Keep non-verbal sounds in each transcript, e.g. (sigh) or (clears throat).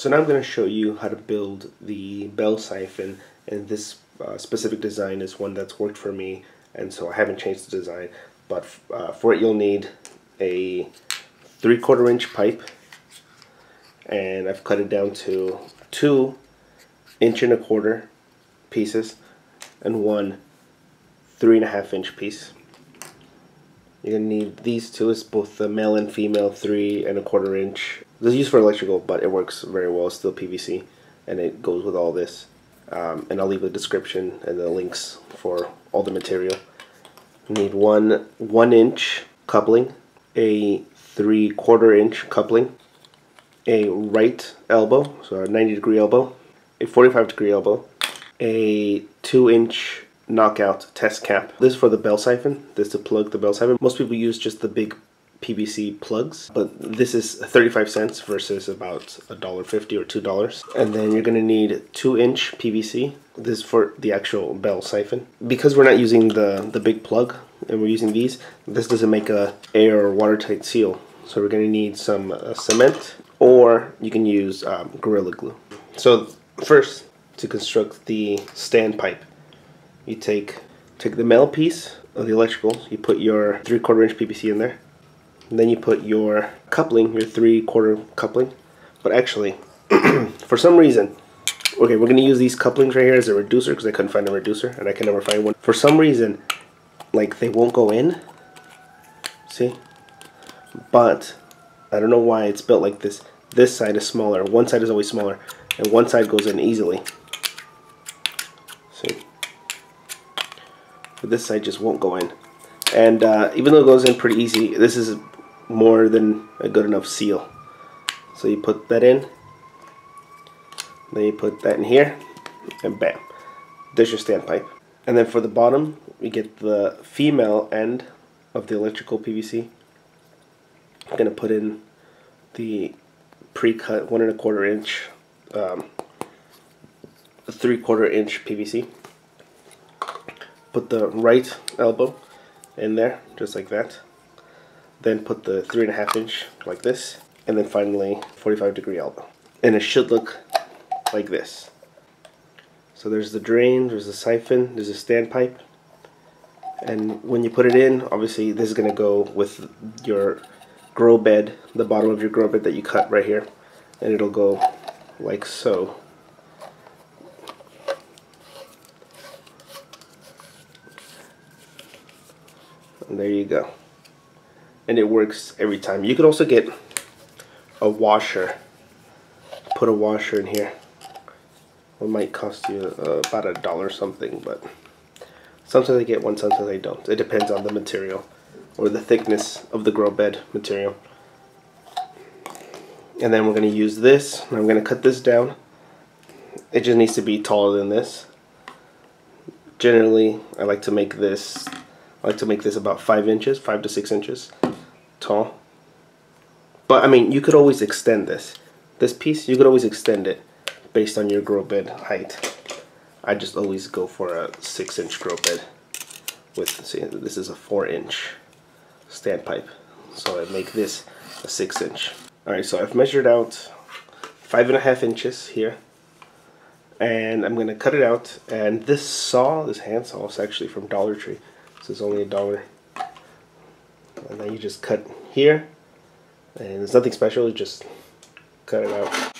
So now I'm going to show you how to build the bell siphon and this uh, specific design is one that's worked for me and so I haven't changed the design. But uh, for it you'll need a three quarter inch pipe and I've cut it down to two inch and a quarter pieces and one three and a half inch piece. You're gonna need these two it's both the male and female three and a quarter inch this is used for electrical, but it works very well. It's still PVC, and it goes with all this. Um, and I'll leave the description and the links for all the material. Need one one inch coupling, a three quarter inch coupling, a right elbow, so a 90 degree elbow, a 45 degree elbow, a two inch knockout test cap. This is for the bell siphon. This is to plug the bell siphon. Most people use just the big PVC plugs, but this is 35 cents versus about $1.50 or $2. And then you're gonna need two inch PVC. This is for the actual bell siphon. Because we're not using the, the big plug and we're using these, this doesn't make a air or watertight seal. So we're gonna need some uh, cement or you can use um, Gorilla Glue. So first, to construct the standpipe, you take take the metal piece of the electrical, you put your three quarter inch PVC in there, and then you put your coupling, your three quarter coupling. But actually, (clears throat) for some reason, okay, we're gonna use these couplings right here as a reducer because I couldn't find a reducer and I can never find one. For some reason, like they won't go in. See? But I don't know why it's built like this. This side is smaller. One side is always smaller, and one side goes in easily. See? But this side just won't go in. And uh, even though it goes in pretty easy, this is more than a good enough seal. So you put that in, then you put that in here, and bam, there's your standpipe. And then for the bottom, we get the female end of the electrical PVC. I'm gonna put in the pre-cut one and a quarter inch, um, three quarter inch PVC. Put the right elbow in there, just like that then put the three and a half inch like this, and then finally 45 degree elbow. And it should look like this. So there's the drain, there's the siphon, there's a standpipe, and when you put it in, obviously this is going to go with your grow bed, the bottom of your grow bed that you cut right here, and it'll go like so. And there you go and it works every time. You could also get a washer. Put a washer in here. It might cost you uh, about a dollar something, but sometimes I get one, sometimes I don't. It depends on the material or the thickness of the grow bed material. And then we're going to use this. I'm going to cut this down. It just needs to be taller than this. Generally, I like to make this I like to make this about five inches, five to six inches But I mean, you could always extend this. This piece, you could always extend it based on your grow bed height. I just always go for a six inch grow bed with, see, this is a four inch standpipe. So I make this a six inch. All right, so I've measured out five and a half inches here and I'm gonna cut it out and this saw, this hand saw is actually from Dollar Tree. This is only a dollar and then you just cut here and there's nothing special just cut it out.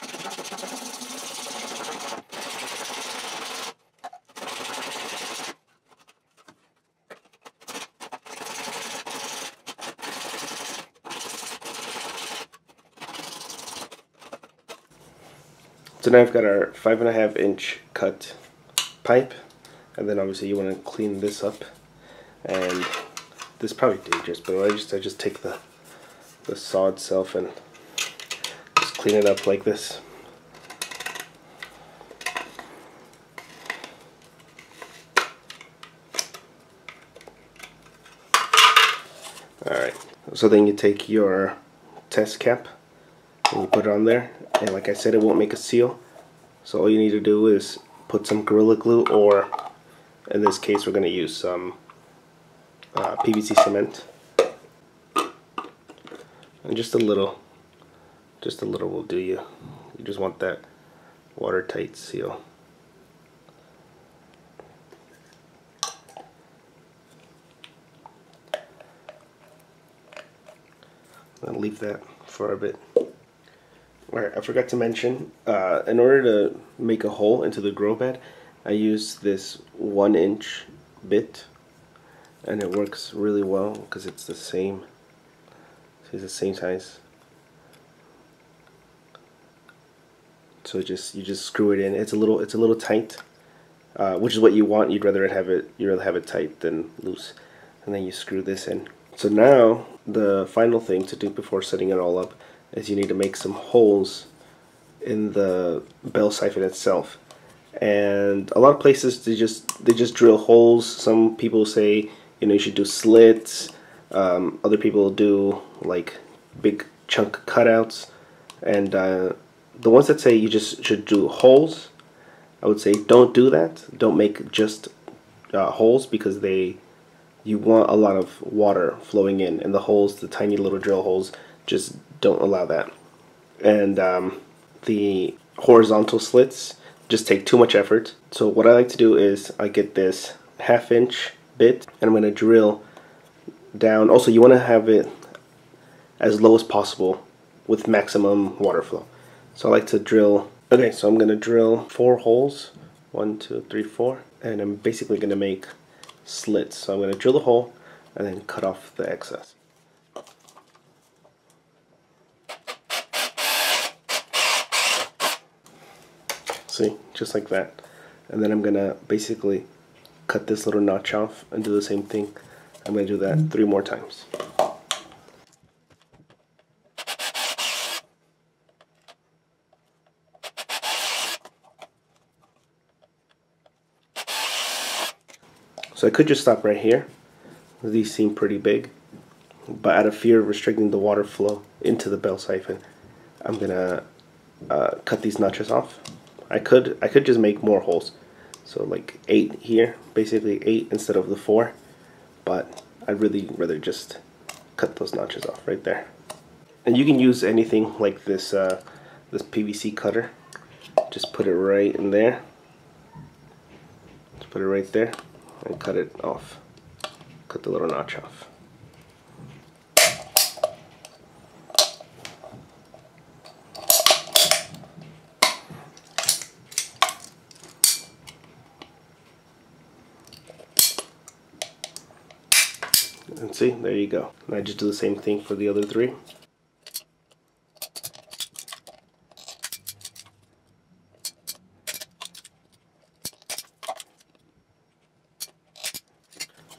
So now I've got our five and a half inch cut pipe and then obviously you want to clean this up and this is probably dangerous, but I just I just take the the saw itself and just clean it up like this. Alright, so then you take your test cap and you put it on there and like I said it won't make a seal so all you need to do is put some Gorilla Glue or in this case we're going to use some uh, PVC cement and just a little just a little will do you You just want that watertight seal. I'll leave that for a bit. Alright, I forgot to mention, uh, in order to make a hole into the grow bed, I use this one inch bit and it works really well because it's the same it's the same size. So just you just screw it in. It's a little it's a little tight uh, which is what you want. You'd rather have it you rather have it tight than loose. And then you screw this in. So now the final thing to do before setting it all up is you need to make some holes in the bell siphon itself. And a lot of places they just they just drill holes. Some people say you know you should do slits um, other people do like big chunk cutouts. And uh, the ones that say you just should do holes I would say don't do that. Don't make just uh, holes because they you want a lot of water flowing in. And the holes the tiny little drill holes just don't allow that. And um, the horizontal slits just take too much effort. So what I like to do is I get this half inch bit and I'm going to drill down. Also, you want to have it as low as possible with maximum water flow. So I like to drill. Okay, so I'm going to drill four holes. One, two, three, four. And I'm basically going to make slits. So I'm going to drill the hole and then cut off the excess. See, just like that. And then I'm going to basically cut this little notch off and do the same thing. I'm going to do that three more times. So I could just stop right here. These seem pretty big. But out of fear of restricting the water flow into the bell siphon, I'm to uh, cut these notches off. I could I could just make more holes. So like eight here, basically eight instead of the four. But I'd really rather just cut those notches off right there. And you can use anything like this, uh, this PVC cutter. Just put it right in there. Just put it right there and cut it off. Cut the little notch off. And see, there you go. And I just do the same thing for the other three.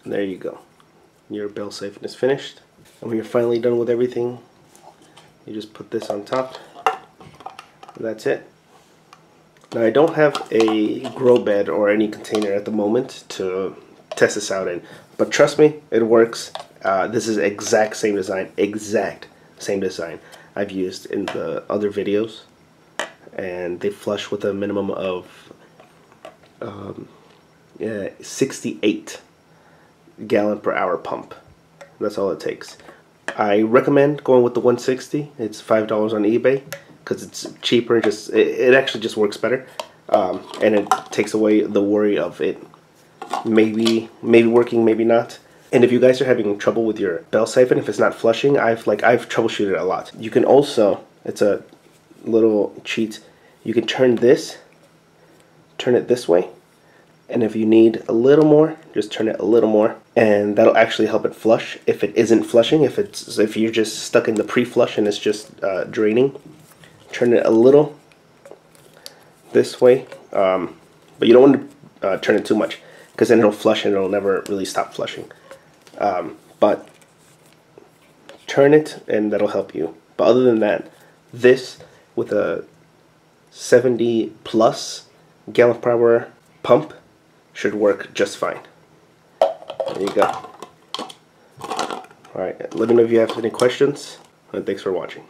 And there you go. Your bell siphon is finished. And when you're finally done with everything, you just put this on top. that's it. Now I don't have a grow bed or any container at the moment to test this out in. But trust me, it works. Uh, this is exact same design, exact same design I've used in the other videos. And they flush with a minimum of um, yeah, 68 gallon per hour pump. That's all it takes. I recommend going with the 160. It's $5 on eBay because it's cheaper. Just it, it, actually just works better. Um, and it takes away the worry of it maybe maybe working, maybe not. And if you guys are having trouble with your bell siphon, if it's not flushing, I've like I've troubleshooted a lot. You can also, it's a little cheat. You can turn this, turn it this way, and if you need a little more, just turn it a little more, and that'll actually help it flush. If it isn't flushing, if it's if you're just stuck in the pre-flush and it's just uh, draining, turn it a little this way, um, but you don't want to uh, turn it too much because then it'll flush and it'll never really stop flushing. Um, but turn it and that'll help you. But other than that, this with a 70 plus gallon per hour pump should work just fine. There you go. Alright, let me know if you have any questions, and thanks for watching.